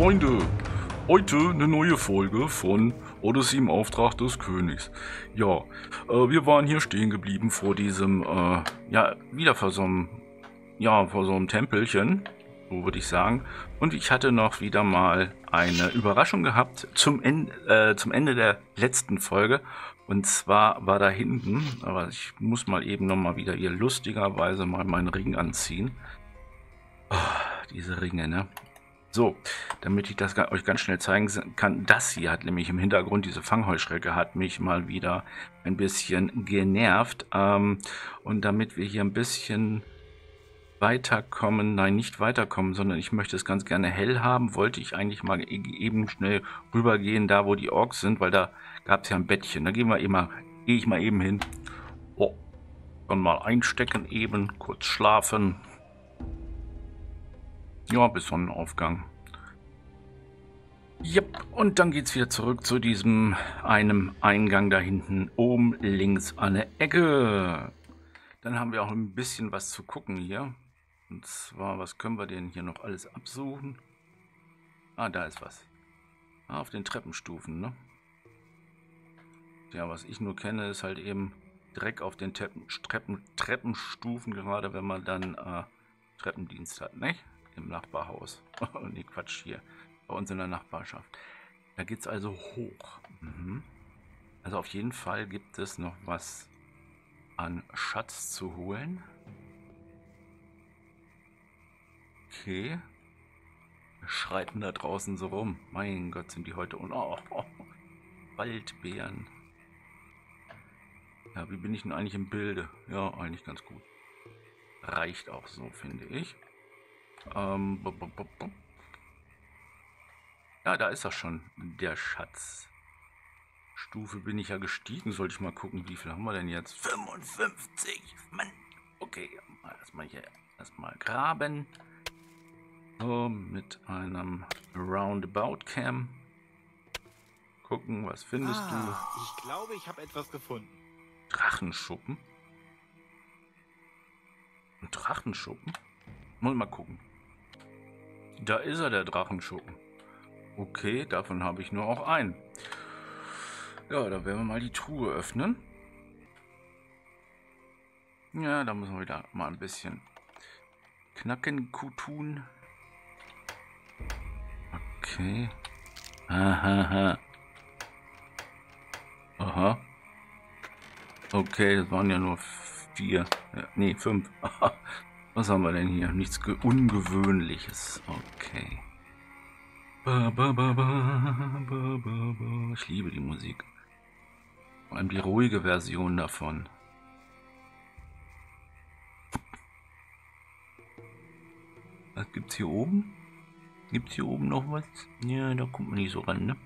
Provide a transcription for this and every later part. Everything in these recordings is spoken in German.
Freunde, heute eine neue Folge von Odyssey im Auftrag des Königs. Ja, äh, wir waren hier stehen geblieben vor diesem, äh, ja, wieder vor so einem, ja, vor so einem Tempelchen, so würde ich sagen. Und ich hatte noch wieder mal eine Überraschung gehabt zum, en äh, zum Ende der letzten Folge. Und zwar war da hinten, aber ich muss mal eben noch mal wieder hier lustigerweise mal meinen Ring anziehen. Oh, diese Ringe, ne? So, damit ich das euch ganz schnell zeigen kann, das hier hat nämlich im Hintergrund, diese Fangheuschrecke hat mich mal wieder ein bisschen genervt. Ähm, und damit wir hier ein bisschen weiterkommen, nein, nicht weiterkommen, sondern ich möchte es ganz gerne hell haben, wollte ich eigentlich mal e-, eben schnell rübergehen, da wo die Orks sind, weil da gab es ja ein Bettchen. Da gehen wir eben gehe ich mal eben hin. Oh, dann mal einstecken eben, kurz schlafen. Ja, bis Sonnenaufgang. Yep, und dann geht's wieder zurück zu diesem einem Eingang da hinten oben links an der Ecke. Dann haben wir auch ein bisschen was zu gucken hier. Und zwar, was können wir denn hier noch alles absuchen? Ah, da ist was. Ah, auf den Treppenstufen, ne? Ja, was ich nur kenne, ist halt eben Dreck auf den Treppen, Treppen, Treppenstufen, gerade wenn man dann äh, Treppendienst hat, nicht? Im Nachbarhaus. ne, Quatsch, hier. Bei uns in der Nachbarschaft. Da geht es also hoch. Mhm. Also auf jeden Fall gibt es noch was an Schatz zu holen. Okay. Wir schreiten da draußen so rum. Mein Gott, sind die heute un... Oh, oh, Waldbeeren. Ja, wie bin ich denn eigentlich im Bilde? Ja, eigentlich ganz gut. Reicht auch so, finde ich. Ähm, ja, da ist er schon, der Schatz. Stufe bin ich ja gestiegen. Sollte ich mal gucken, wie viel haben wir denn jetzt? 55! Mann! Okay, erstmal hier erstmal graben. So, mit einem Roundabout Cam. Gucken, was findest ah, du? Ich glaube, ich habe etwas gefunden. Drachenschuppen? Ein Drachenschuppen? Mal mal gucken. Da ist er, der Drachenschuppen. Okay, davon habe ich nur auch einen. Ja, da werden wir mal die Truhe öffnen. Ja, da müssen wir wieder mal ein bisschen knacken tun. Okay. Aha. Aha. Okay, das waren ja nur vier. Ja, nee, fünf. Was haben wir denn hier? Nichts Ungewöhnliches. Okay. Ba, ba, ba, ich liebe die Musik. Vor allem die ruhige Version davon. Was gibt's hier oben? Gibt's hier oben noch was? Ja, da kommt man nicht so ran, ne?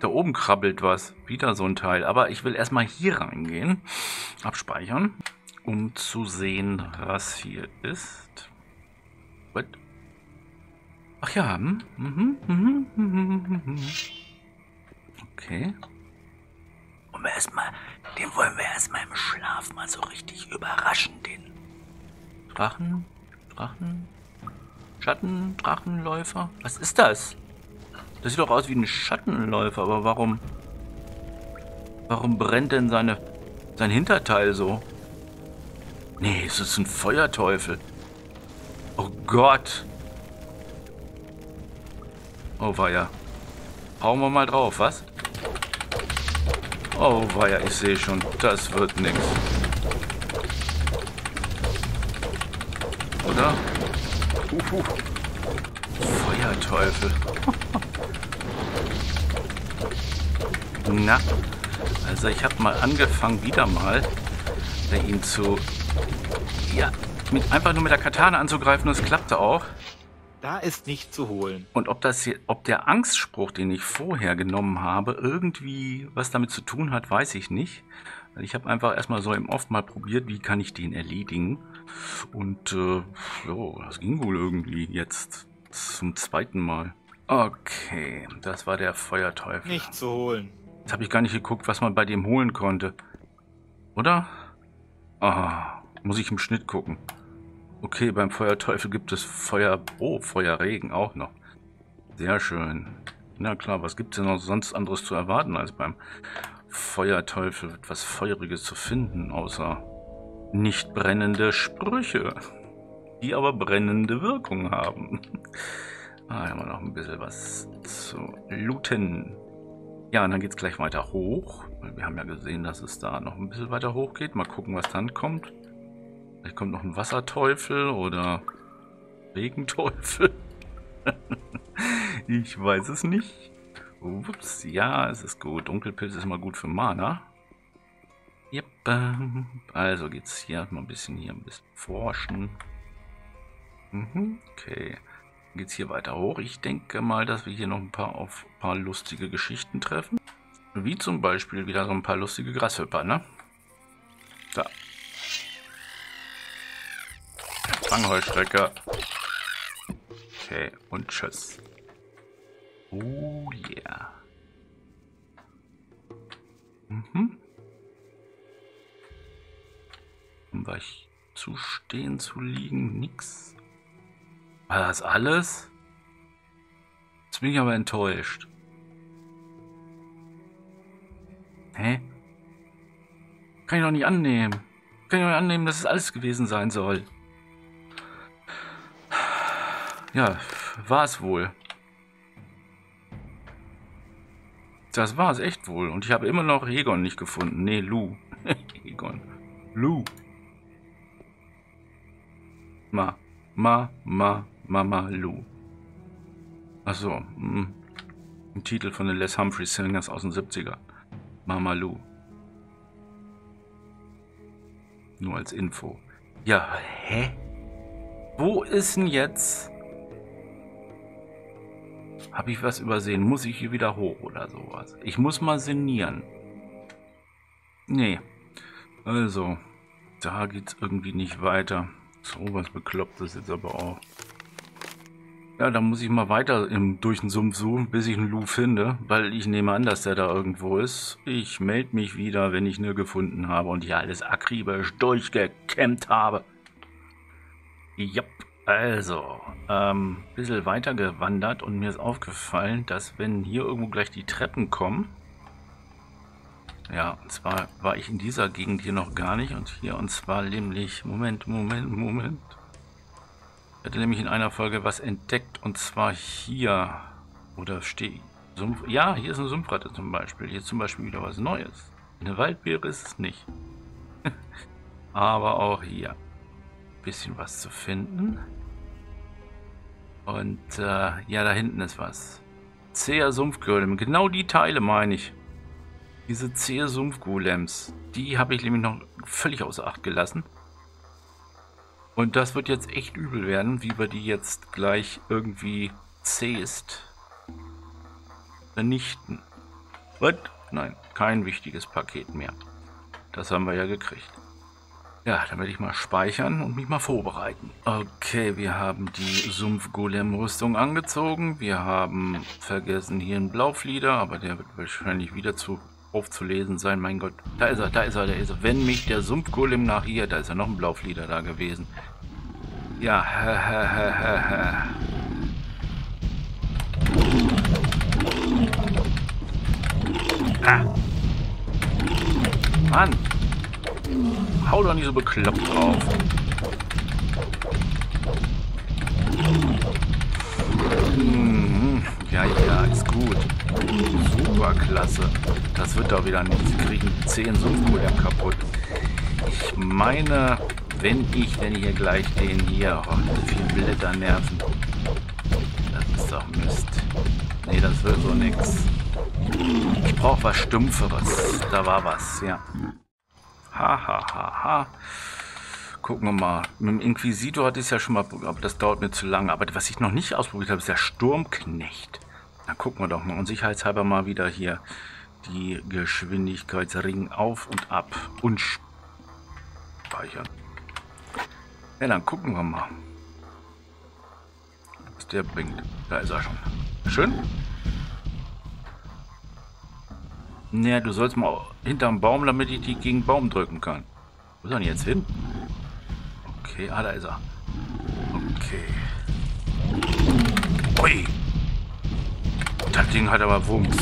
Da oben krabbelt was. Wieder so ein Teil. Aber ich will erstmal hier reingehen. Abspeichern. Um zu sehen, was hier ist. What? Ach ja. Mhm, mhm, mhm, mhm. Okay. Und erstmal, den wollen wir erstmal im Schlaf mal so richtig überraschen, den Drachen, Drachen, Schatten, Drachenläufer. Was ist das? Das sieht doch aus wie ein Schattenläufer, aber warum, warum brennt denn seine, sein Hinterteil so? Nee, es ist ein Feuerteufel. Oh Gott. Oh weia. Hauen wir mal drauf, was? Oh weia, ich sehe schon, das wird nix. Oder? Uhu. Feuerteufel. Na, also ich habe mal angefangen, wieder mal ihn zu... Ja, mit, einfach nur mit der Katana anzugreifen und es klappte auch. Da ist nicht zu holen. Und ob das hier, ob der Angstspruch, den ich vorher genommen habe, irgendwie was damit zu tun hat, weiß ich nicht. Ich habe einfach erstmal so im Oft mal probiert, wie kann ich den erledigen. Und äh, jo, das ging wohl irgendwie jetzt zum zweiten Mal. Okay, das war der Feuerteufel. Nicht zu holen. Jetzt habe ich gar nicht geguckt, was man bei dem holen konnte. Oder? Ah, muss ich im Schnitt gucken. Okay, beim Feuerteufel gibt es Feuer... Oh, Feuerregen auch noch. Sehr schön. Na klar, was gibt es denn noch sonst anderes zu erwarten, als beim Feuerteufel etwas Feuriges zu finden, außer nicht brennende Sprüche, die aber brennende Wirkung haben. Ah, haben wir noch ein bisschen was zu looten. Ja, und dann geht es gleich weiter hoch. Wir haben ja gesehen, dass es da noch ein bisschen weiter hoch geht. Mal gucken, was dann kommt. Vielleicht kommt noch ein Wasserteufel oder Regenteufel. ich weiß es nicht. Ups, ja, es ist gut. Dunkelpilz ist mal gut für Mana. Yep. Also geht's hier mal ein bisschen hier ein bisschen forschen. Mhm, okay geht's hier weiter hoch. Ich denke mal, dass wir hier noch ein paar auf ein paar lustige Geschichten treffen. Wie zum Beispiel wieder so ein paar lustige Grashüpper, ne? Da. Fangheuschrecker. Okay, und tschüss. Oh yeah. Mhm. War ich zu stehen, zu liegen? Nix. War das alles? Jetzt bin ich aber enttäuscht. Hä? Kann ich doch nicht annehmen. Kann ich doch nicht annehmen, dass es alles gewesen sein soll. Ja, war es wohl. Das war es echt wohl. Und ich habe immer noch Egon nicht gefunden. Nee, Lu. Egon. Lu. Ma. Ma. Ma. Mama Lou. Achso, hm. ein Titel von den Les Humphrey Singers aus den 70ern. Mama Lou. Nur als Info. Ja, hä? Wo ist denn jetzt? Habe ich was übersehen? Muss ich hier wieder hoch oder sowas? Ich muss mal sinnieren. Nee. Also, da geht's irgendwie nicht weiter. So was Beklopptes jetzt aber auch. Ja, dann muss ich mal weiter im, durch den Sumpf suchen, bis ich einen Lou finde, weil ich nehme an, dass der da irgendwo ist. Ich melde mich wieder, wenn ich eine gefunden habe und hier alles akribisch durchgekämmt habe. Jupp, also, ähm, bisschen weiter gewandert und mir ist aufgefallen, dass wenn hier irgendwo gleich die Treppen kommen, ja, und zwar war ich in dieser Gegend hier noch gar nicht und hier und zwar nämlich, Moment, Moment, Moment, ich hatte nämlich in einer Folge was entdeckt und zwar hier. Oder steht. Sumpf. Ja, hier ist eine Sumpfratte zum Beispiel. Hier ist zum Beispiel wieder was Neues. Eine Waldbeere ist es nicht. Aber auch hier. Bisschen was zu finden. Und äh, ja, da hinten ist was. Zäher Sumpfgolem. Genau die Teile meine ich. Diese zähe Sumpfgolems. Die habe ich nämlich noch völlig außer Acht gelassen. Und das wird jetzt echt übel werden, wie wir die jetzt gleich irgendwie zähst vernichten. Was? Nein, kein wichtiges Paket mehr. Das haben wir ja gekriegt. Ja, dann werde ich mal speichern und mich mal vorbereiten. Okay, wir haben die Sumpf-Golem-Rüstung angezogen. Wir haben vergessen hier einen Blauflieder, aber der wird wahrscheinlich wieder zu aufzulesen sein. Mein Gott, da ist er, da ist er, da ist er. Wenn mich der Sumpfgolem nach hier, da ist ja noch ein Blauflieder da gewesen. Ja. Ah. Mann. Hau doch nicht so bekloppt drauf. Hm, ja, ja, ist gut. Super klasse. Das wird doch wieder nichts. Sie kriegen 10 Sumpfgolem kaputt. Ich meine, wenn ich denn hier gleich den hier... Oh, viel Blätternerven. Das ist doch Mist. Nee, das wird so nix. Ich brauche was Stumpferes. Da war was, ja. Ha, ha, ha, ha. Gucken wir mal. Mit dem Inquisitor hatte ich es ja schon mal, aber das dauert mir zu lange. Aber was ich noch nicht ausprobiert habe, ist der Sturmknecht. Na, gucken wir doch mal. Und sicherheitshalber mal wieder hier die Geschwindigkeitsring auf und ab und speichern. Ja, dann gucken wir mal. Was der bringt. Da ist er schon. Schön. Naja, du sollst mal hinterm Baum, damit ich die gegen Baum drücken kann. Wo ist er denn jetzt hin? Okay, ah, da ist er. Okay. Ui. Das Ding hat aber Wumms.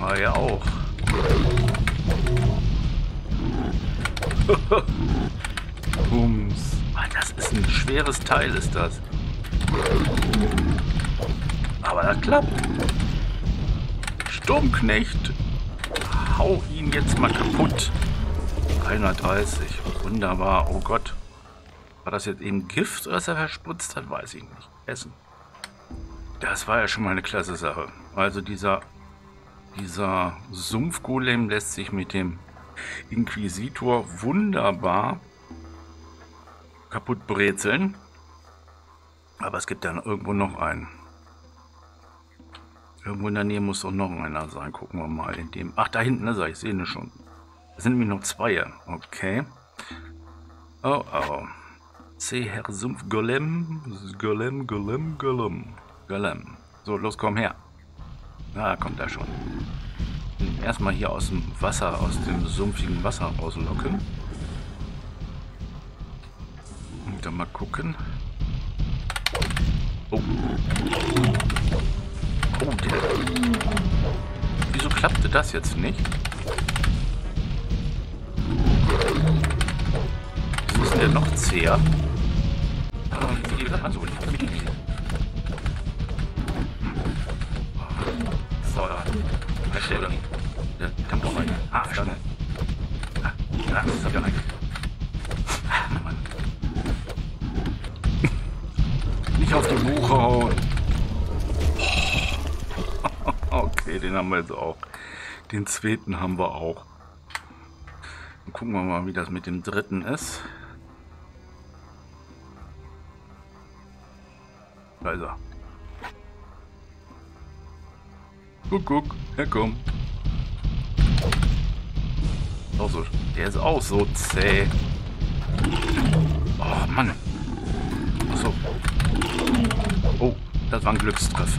Ah ja auch. Wumms. Ah, das ist ein schweres Teil, ist das. Aber das klappt. Sturmknecht. Hau ihn jetzt mal kaputt. 130. Wunderbar. Oh Gott. War das jetzt eben Gift, was er verspritzt hat? Weiß ich nicht. Essen. Das war ja schon mal eine klasse Sache. Also dieser, dieser Sumpfgolem lässt sich mit dem Inquisitor wunderbar kaputt brezeln. Aber es gibt dann irgendwo noch einen. Irgendwo in der Nähe muss doch noch einer sein. Gucken wir mal in dem. Ach, da hinten ist er. Ich sehe ihn schon. Da sind nämlich noch zwei. Okay. Oh, oh. C. Herr Sumpf Golem. Golem, Golem, Golem. Golem. So, los, komm her. Da kommt er schon. Erstmal hier aus dem Wasser, aus dem sumpfigen Wasser rauslocken. Und dann mal gucken. Oh. Oh. Wieso klappte das jetzt nicht? Wieso ist der noch zäher? Also, so, Verstelle. Der Tempo rein. Ah, verstanden. Ah, ja, das ist ja rein. Haben wir jetzt auch. Den zweiten haben wir auch. Dann gucken wir mal, wie das mit dem dritten ist. Da ist er. Guck, guck, er kommt. Auch so, der ist auch so zäh. Oh Mann. Achso. Oh, das war ein Glückstreff.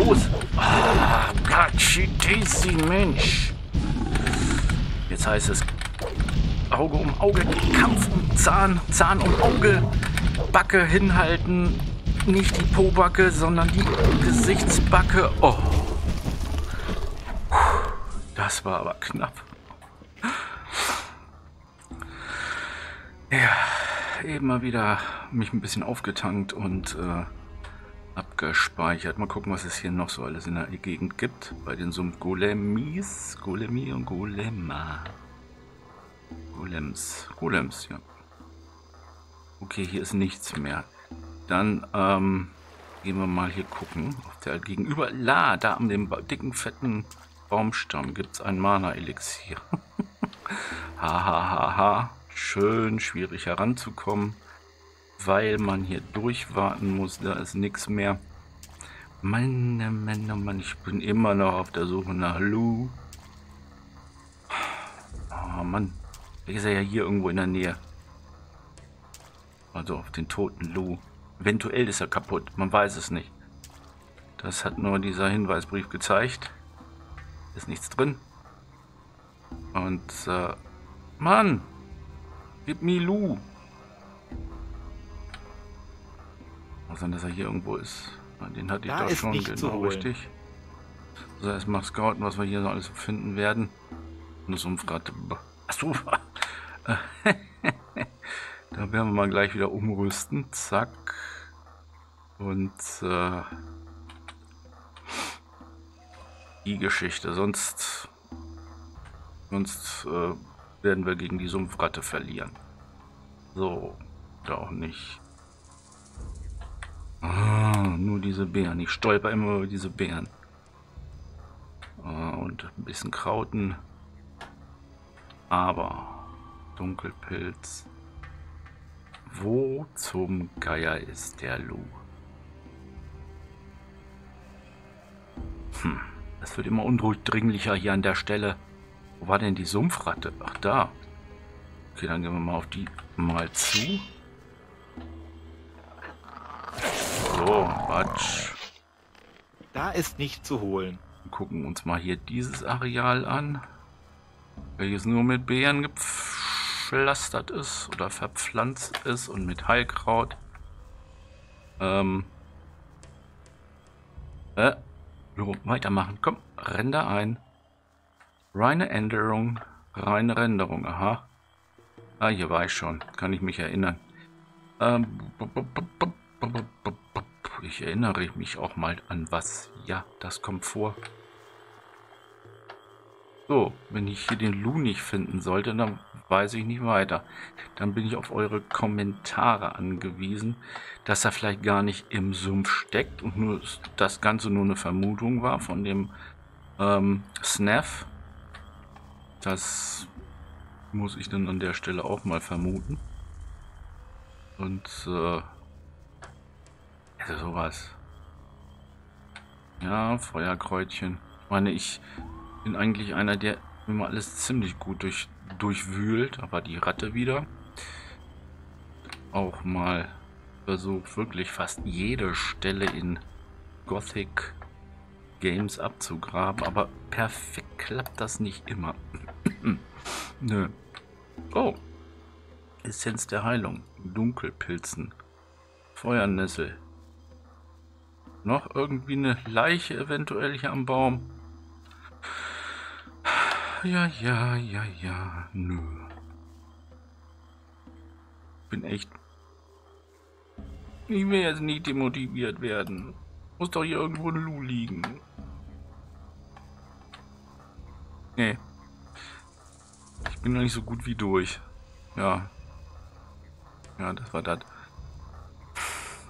Los! Ah, Kachitesi, Mensch! Jetzt heißt es Auge um Auge, Kampf um Zahn, Zahn um Auge, Backe hinhalten, nicht die Pobacke, sondern die Gesichtsbacke. Oh. Das war aber knapp. Ja, eben mal wieder mich ein bisschen aufgetankt und äh, abgespeichert. Mal gucken, was es hier noch so alles in der Gegend gibt. Bei den Sumpf-Golemis. Golemi und Golema. Golems. Golems, ja. Okay, hier ist nichts mehr. Dann ähm, gehen wir mal hier gucken. Auf der gegenüber, la, da an dem dicken, fetten Baumstamm gibt es ein Mana-Elixier. ha, ha, ha, ha. Schön schwierig heranzukommen, weil man hier durchwarten muss. Da ist nichts mehr. Meine Männer, Mann, ich bin immer noch auf der Suche nach Lou. Oh Mann, der ist ja hier irgendwo in der Nähe. Also auf den toten Lou. Eventuell ist er kaputt, man weiß es nicht. Das hat nur dieser Hinweisbrief gezeigt. Ist nichts drin. Und, äh, Mann! Gib mir Lou! Also, dass er hier irgendwo ist. Den hatte ich Da doch schon, genau richtig. So, erstmal scouten, was wir hier noch alles finden werden. Eine Sumpfratte. Achso. da werden wir mal gleich wieder umrüsten. Zack. Und äh, die Geschichte. Sonst, sonst äh, werden wir gegen die Sumpfratte verlieren. So, da auch nicht. Ah, nur diese Beeren. Ich stolper immer über diese Beeren. Ah, und ein bisschen Krauten. Aber Dunkelpilz. Wo zum Geier ist der Lu? Hm, es wird immer undurchdringlicher hier an der Stelle. Wo war denn die Sumpfratte? Ach, da. Okay, dann gehen wir mal auf die mal zu. Quatsch. Da ist nicht zu holen. Wir gucken uns mal hier dieses Areal an. welches nur mit Beeren gepflastert ist oder verpflanzt ist und mit Heilkraut. Ähm. Äh, so, weitermachen. Komm, Ränder ein. Reine Änderung, reine Renderung, aha. Ah, hier war ich schon, kann ich mich erinnern. Ähm, ich erinnere mich auch mal an was. Ja, das kommt vor. So, wenn ich hier den Lu nicht finden sollte, dann weiß ich nicht weiter. Dann bin ich auf eure Kommentare angewiesen, dass er vielleicht gar nicht im Sumpf steckt und nur das Ganze nur eine Vermutung war von dem ähm, Snaff. Das muss ich dann an der Stelle auch mal vermuten. Und äh, also sowas. Ja, Feuerkreuzchen. Ich meine, ich bin eigentlich einer, der immer alles ziemlich gut durch, durchwühlt, aber die Ratte wieder auch mal versucht, wirklich fast jede Stelle in Gothic Games abzugraben, aber perfekt klappt das nicht immer. Nö. Oh. Essenz der Heilung. Dunkelpilzen. Feuernessel. Noch irgendwie eine Leiche eventuell hier am Baum. Ja, ja, ja, ja. Nö. Bin echt... Ich will jetzt nicht demotiviert werden. Muss doch hier irgendwo ein Lu liegen. Nee. Ich bin noch nicht so gut wie durch. Ja. Ja, das war das.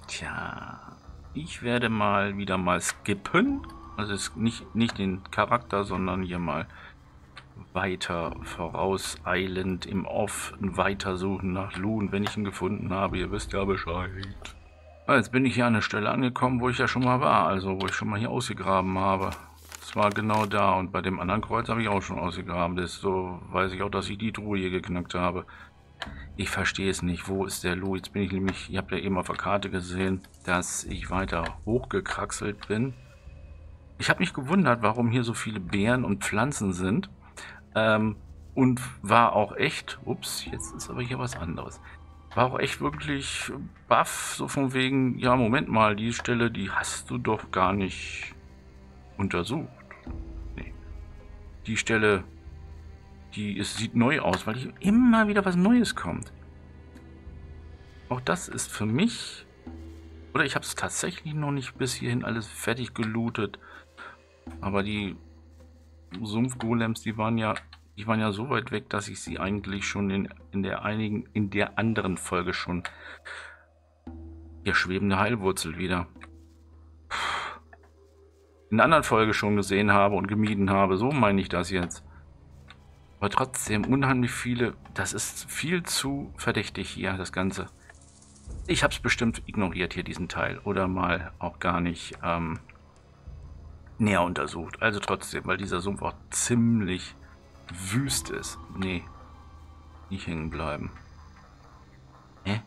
Tja. Ich werde mal wieder mal skippen. Also nicht, nicht den Charakter, sondern hier mal weiter vorauseilend im Off weitersuchen nach Loon, wenn ich ihn gefunden habe. Ihr wisst ja Bescheid. Jetzt bin ich hier an der Stelle angekommen, wo ich ja schon mal war. Also wo ich schon mal hier ausgegraben habe. Das war genau da. Und bei dem anderen Kreuz habe ich auch schon ausgegraben. Das so weiß ich auch, dass ich die Truhe hier geknackt habe. Ich verstehe es nicht. Wo ist der Lou? Jetzt bin ich nämlich, ihr habt ja eben auf der Karte gesehen, dass ich weiter hochgekraxelt bin. Ich habe mich gewundert, warum hier so viele Beeren und Pflanzen sind. Ähm, und war auch echt, ups, jetzt ist aber hier was anderes. War auch echt wirklich baff, so von wegen, ja, Moment mal, die Stelle, die hast du doch gar nicht untersucht. Nee. Die Stelle, die ist, sieht neu aus, weil hier immer wieder was Neues kommt. Auch das ist für mich, oder ich habe es tatsächlich noch nicht bis hierhin alles fertig gelootet, aber die Sumpfgolems, die waren ja, die waren ja so weit weg, dass ich sie eigentlich schon in, in der einigen, in der anderen Folge schon hier schwebende Heilwurzel wieder in der anderen Folge schon gesehen habe und gemieden habe. So meine ich das jetzt. Aber trotzdem unheimlich viele. Das ist viel zu verdächtig hier, das Ganze. Ich habe es bestimmt ignoriert hier, diesen Teil. Oder mal auch gar nicht ähm, näher untersucht. Also trotzdem, weil dieser Sumpf auch ziemlich wüst ist. Nee, nicht hängen bleiben. Hä?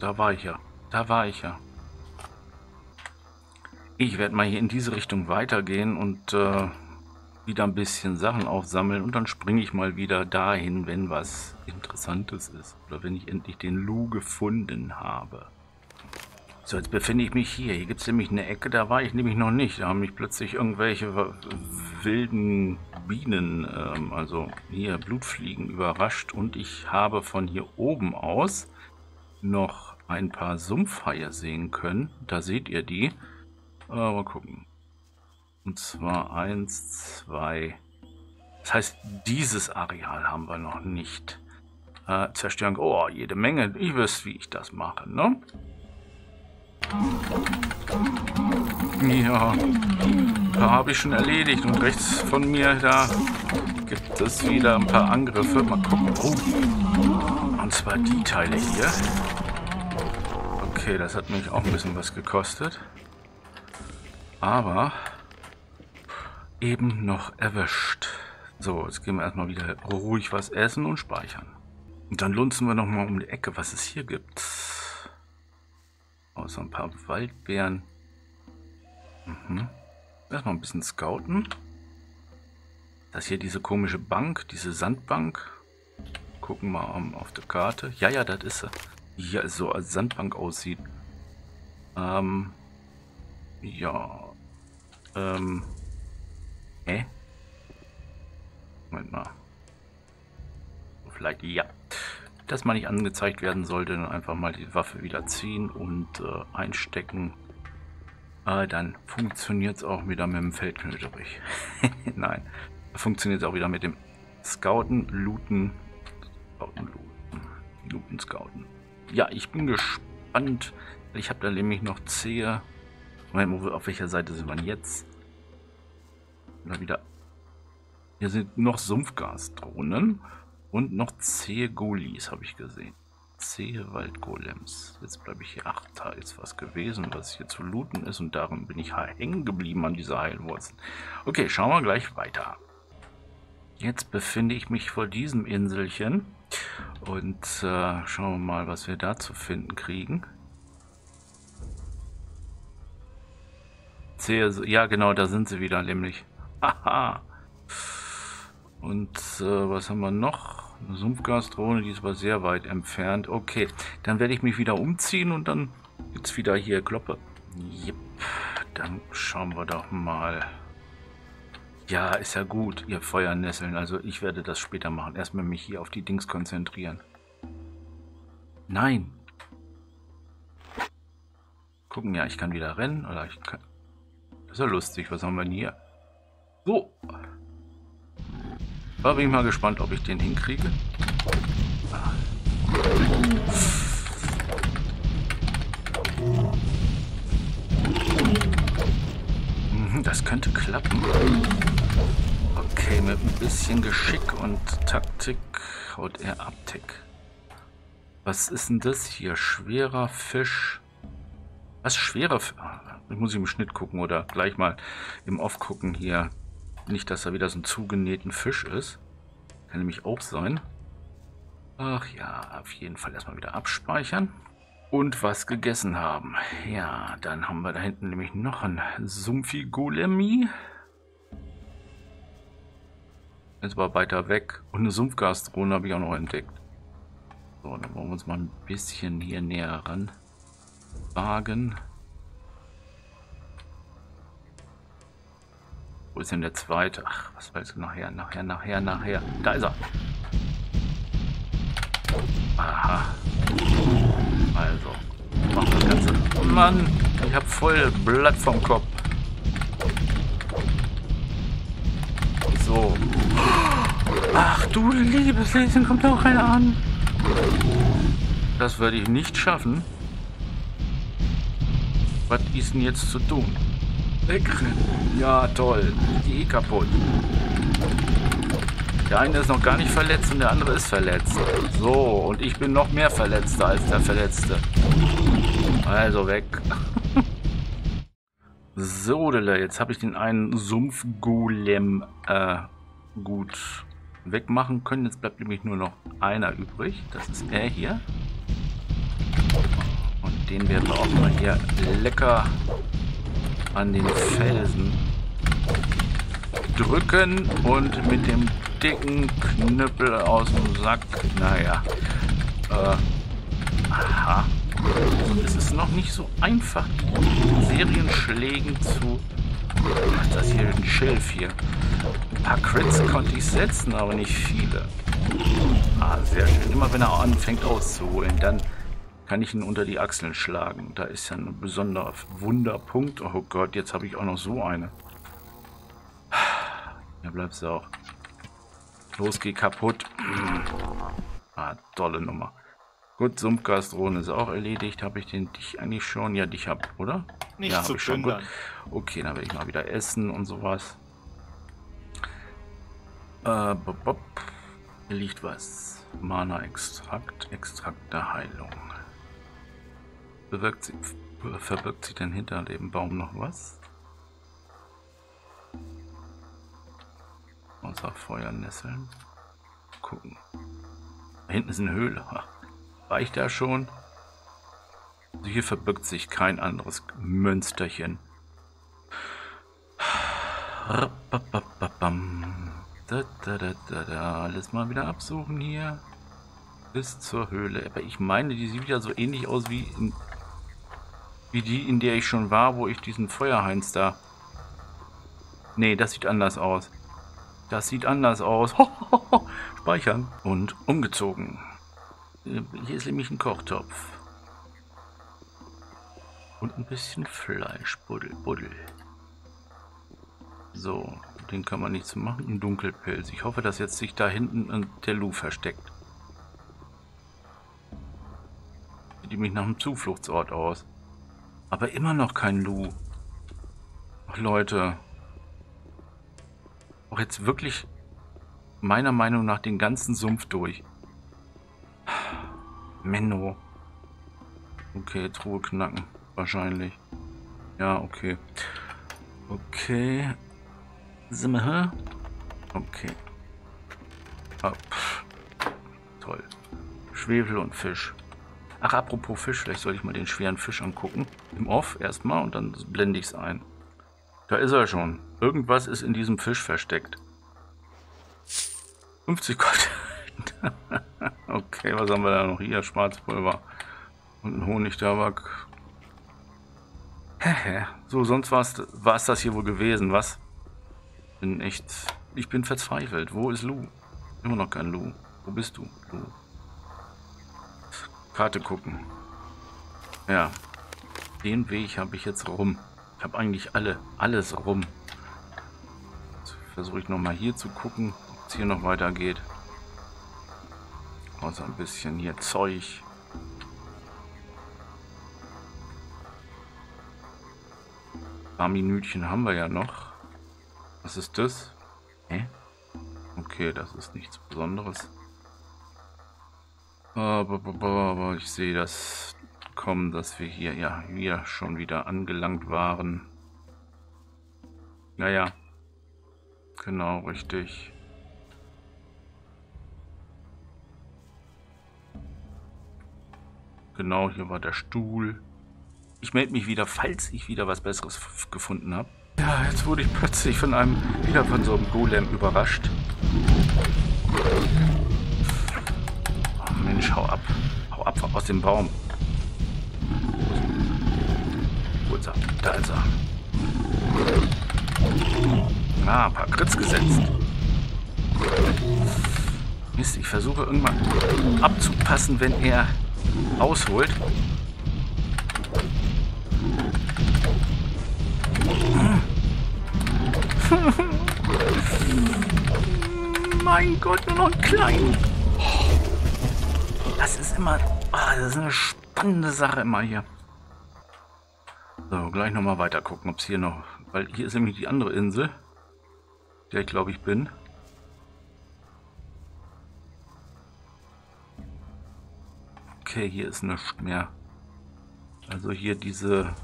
Da war ich ja. Da war ich ja. Ich werde mal hier in diese Richtung weitergehen und äh, wieder ein bisschen Sachen aufsammeln und dann springe ich mal wieder dahin, wenn was Interessantes ist. Oder wenn ich endlich den Lu gefunden habe. So, jetzt befinde ich mich hier. Hier gibt es nämlich eine Ecke, da war ich nämlich noch nicht. Da haben mich plötzlich irgendwelche wilden Bienen, ähm, also hier Blutfliegen, überrascht. Und ich habe von hier oben aus noch ein paar Sumpfhaie sehen können. Da seht ihr die. Äh, mal gucken. Und zwar eins, zwei. Das heißt, dieses Areal haben wir noch nicht. Äh, zerstören. Oh, jede Menge. Ich wisst, wie ich das mache, ne? Ja, da habe ich schon erledigt. Und rechts von mir, da gibt es wieder ein paar Angriffe. Mal gucken. Oh. Und zwar die Teile hier. Okay, das hat mich auch ein bisschen was gekostet. Aber eben noch erwischt. So, jetzt gehen wir erstmal wieder ruhig was essen und speichern. Und dann lunzen wir nochmal um die Ecke, was es hier gibt. Außer ein paar Waldbeeren. Mhm. Erstmal ein bisschen scouten. Das hier diese komische Bank, diese Sandbank. Gucken wir mal auf der Karte. Ja, ja, das ist sie. Hier so als Sandbank aussieht. Ähm, ja. Ähm. Hä? Moment mal. Vielleicht ja. Dass man nicht angezeigt werden sollte, dann einfach mal die Waffe wieder ziehen und äh, einstecken. Äh, dann funktioniert es auch wieder mit dem Feldknöterich. Nein, funktioniert es auch wieder mit dem Scouten, Looten, Scouten, Looten, Looten, Scouten. Ja, ich bin gespannt. Ich habe da nämlich noch zähe. Moment, auf welcher Seite sind wir jetzt? Oder wieder. Hier sind noch Sumpfgasdrohnen und noch zähe Golis, habe ich gesehen. Zähe Waldgolems. Jetzt bleibe ich hier. Ach, da ist was gewesen, was hier zu looten ist und darum bin ich hängen geblieben an dieser Heilwurzel. Okay, schauen wir gleich weiter. Jetzt befinde ich mich vor diesem Inselchen und äh, schauen wir mal, was wir da zu finden kriegen. Zähe, ja genau, da sind sie wieder nämlich. Und äh, was haben wir noch? Eine Sumpfgasdrohne, die ist aber sehr weit entfernt. Okay, dann werde ich mich wieder umziehen und dann es wieder hier Kloppe. Yep. Dann schauen wir doch mal. Ja, ist ja gut, ihr Feuernesseln. Also ich werde das später machen. Erstmal mich hier auf die Dings konzentrieren. Nein. Gucken, ja, ich kann wieder rennen. Oder ich kann... Das ist ja lustig. Was haben wir denn hier? So. Da bin ich mal gespannt, ob ich den hinkriege. Mhm, das könnte klappen. Okay, mit ein bisschen Geschick und Taktik haut er Abtick. Was ist denn das hier? Schwerer Fisch. Was schwerer Fisch? Ich muss im Schnitt gucken oder gleich mal im Off gucken hier. Nicht, dass da wieder so ein zugenähten Fisch ist. Kann nämlich auch sein. Ach ja, auf jeden Fall erstmal wieder abspeichern. Und was gegessen haben. Ja, dann haben wir da hinten nämlich noch ein Sumpfi-Golemi. Jetzt war weiter weg. Und eine Sumpfgasdrohne habe ich auch noch entdeckt. So, dann wollen wir uns mal ein bisschen hier näher ran wagen. Wo ist denn der zweite? Ach, was willst du nachher, nachher, nachher, nachher? Da ist er. Aha. Also, machen das Ganze. Oh Mann, ich habe voll Blatt vom Kopf. So. Ach du liebes Lesen, kommt auch einer an. Das werde ich nicht schaffen. Was ist denn jetzt zu tun? Wegrennen. Ja, toll. Die eh kaputt. Der eine ist noch gar nicht verletzt und der andere ist verletzt. So, und ich bin noch mehr Verletzter als der Verletzte. Also weg. so, jetzt habe ich den einen Sumpfgolem äh, gut wegmachen können. Jetzt bleibt nämlich nur noch einer übrig. Das ist er hier. Und den werden wir auch mal hier lecker an den Felsen drücken und mit dem dicken Knüppel aus dem Sack, naja, äh, aha, es ist noch nicht so einfach, Serienschlägen zu, was ist das hier, ein Schilf hier, ein paar Crits konnte ich setzen, aber nicht viele, ah, sehr schön, immer wenn er anfängt auszuholen, dann kann ich ihn unter die Achseln schlagen. Da ist ja ein besonderer Wunderpunkt. Oh Gott, jetzt habe ich auch noch so eine. Da bleibst du auch. Los, geh kaputt. Ah, tolle Nummer. Gut, Sumpfgasdrohne ist auch erledigt. Habe ich den dich eigentlich schon? Ja, dich hab, oder? Nicht ja, zu ich schon. Gut. Okay, dann werde ich mal wieder essen und sowas. Äh, bop, bop. Hier liegt was. Mana-Extrakt, Extrakt der Heilung. Bewirkt sie, verbirgt sich denn hinter dem Baum noch was? Außer Feuernesseln. Gucken. Da hinten ist eine Höhle. Reicht da schon? Hier verbirgt sich kein anderes Münsterchen. Da, da, da, da, da. Alles mal wieder absuchen hier. Bis zur Höhle. Aber ich meine, die sieht ja so ähnlich aus wie, in, wie die, in der ich schon war, wo ich diesen Feuerheinz da... Nee, das sieht anders aus. Das sieht anders aus. Speichern. Und umgezogen. Hier ist nämlich ein Kochtopf. Und ein bisschen Fleisch. Buddel, buddel. So, den kann man nichts machen. Ein Dunkelpilz. Ich hoffe, dass jetzt sich da hinten der Lu versteckt. Sieht nämlich nach einem Zufluchtsort aus. Aber immer noch kein Lu. Ach, Leute. Auch jetzt wirklich meiner Meinung nach den ganzen Sumpf durch. Menno. Okay, Truhe knacken. Wahrscheinlich. Ja, okay. Okay. Sind wir? Okay. Oh, Toll. Schwefel und Fisch. Ach, apropos Fisch, vielleicht soll ich mal den schweren Fisch angucken. Im Off erstmal und dann blende ich es ein. Da ist er schon. Irgendwas ist in diesem Fisch versteckt. 50 Gold. okay, was haben wir da noch hier? Schwarzpulver und ein Honigtabak. so, sonst war es das hier wohl gewesen, was? Bin echt... Ich bin verzweifelt. Wo ist Lu? Immer noch kein Lu. Wo bist du, Lu? Karte gucken. Ja. Den Weg habe ich jetzt rum. Ich habe eigentlich alle, alles rum. Versuche ich nochmal hier zu gucken, ob es hier noch weitergeht. Außer ein bisschen hier Zeug. Ein paar Minütchen haben wir ja noch. Was ist das? Hä? Okay, das ist nichts Besonderes. Aber, aber ich sehe das kommen, dass wir hier ja wir schon wieder angelangt waren. Naja, genau richtig. Genau, hier war der Stuhl. Ich melde mich wieder, falls ich wieder was Besseres gefunden habe. Ja, jetzt wurde ich plötzlich von einem, wieder von so einem Golem überrascht. Dem Baum. Wo ist er? Da ist er. Ah, ein paar Kritz gesetzt. Mist, ich versuche irgendwann abzupassen, wenn er ausholt. mein Gott, nur noch klein. Das ist immer, ah, das ist eine spannende Sache immer hier. So, gleich nochmal weiter gucken, ob es hier noch, weil hier ist nämlich die andere Insel, der ich glaube ich bin. Okay, hier ist nichts mehr. Also hier diese...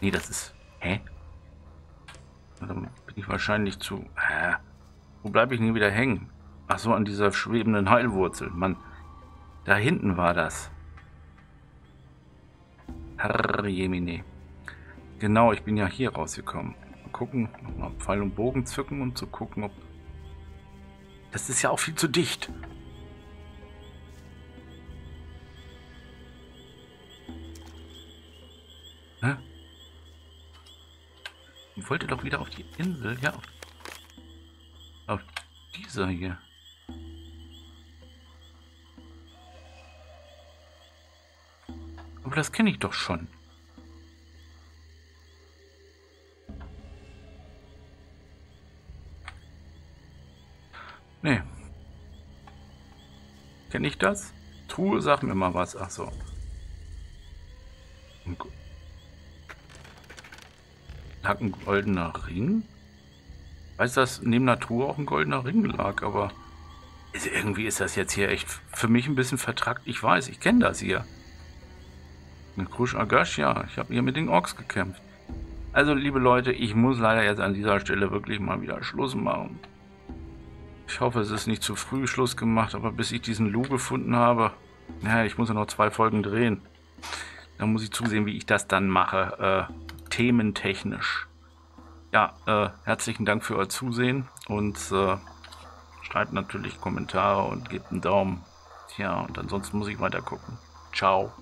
Nee, das ist... Hä? Dann bin ich wahrscheinlich zu... Hä? Wo bleibe ich denn wieder hängen? Ach so, an dieser schwebenden Heilwurzel. Mann, da hinten war das. Herr Jemine. Genau, ich bin ja hier rausgekommen. Mal gucken, nochmal Pfeil und Bogen zücken, um zu gucken, ob... Das ist ja auch viel zu dicht. Hä? Ich wollte doch wieder auf die Insel. Ja, auf, auf dieser hier. Aber das kenne ich doch schon. Nee. Kenne ich das? Truhe, sag mir mal was. Ach so. Lag ein goldener Ring? Weiß, dass neben der Truhe auch ein goldener Ring lag, aber irgendwie ist das jetzt hier echt für mich ein bisschen vertrackt. Ich weiß, ich kenne das hier. Mit Krush Agash, ja. Ich habe hier mit den Orks gekämpft. Also, liebe Leute, ich muss leider jetzt an dieser Stelle wirklich mal wieder Schluss machen. Ich hoffe, es ist nicht zu früh Schluss gemacht, aber bis ich diesen Lu gefunden habe, naja, ich muss ja noch zwei Folgen drehen. Dann muss ich zusehen, wie ich das dann mache, äh, thementechnisch. ja, äh, herzlichen Dank für euer Zusehen und äh, schreibt natürlich Kommentare und gebt einen Daumen. Tja, und ansonsten muss ich weiter gucken. Ciao.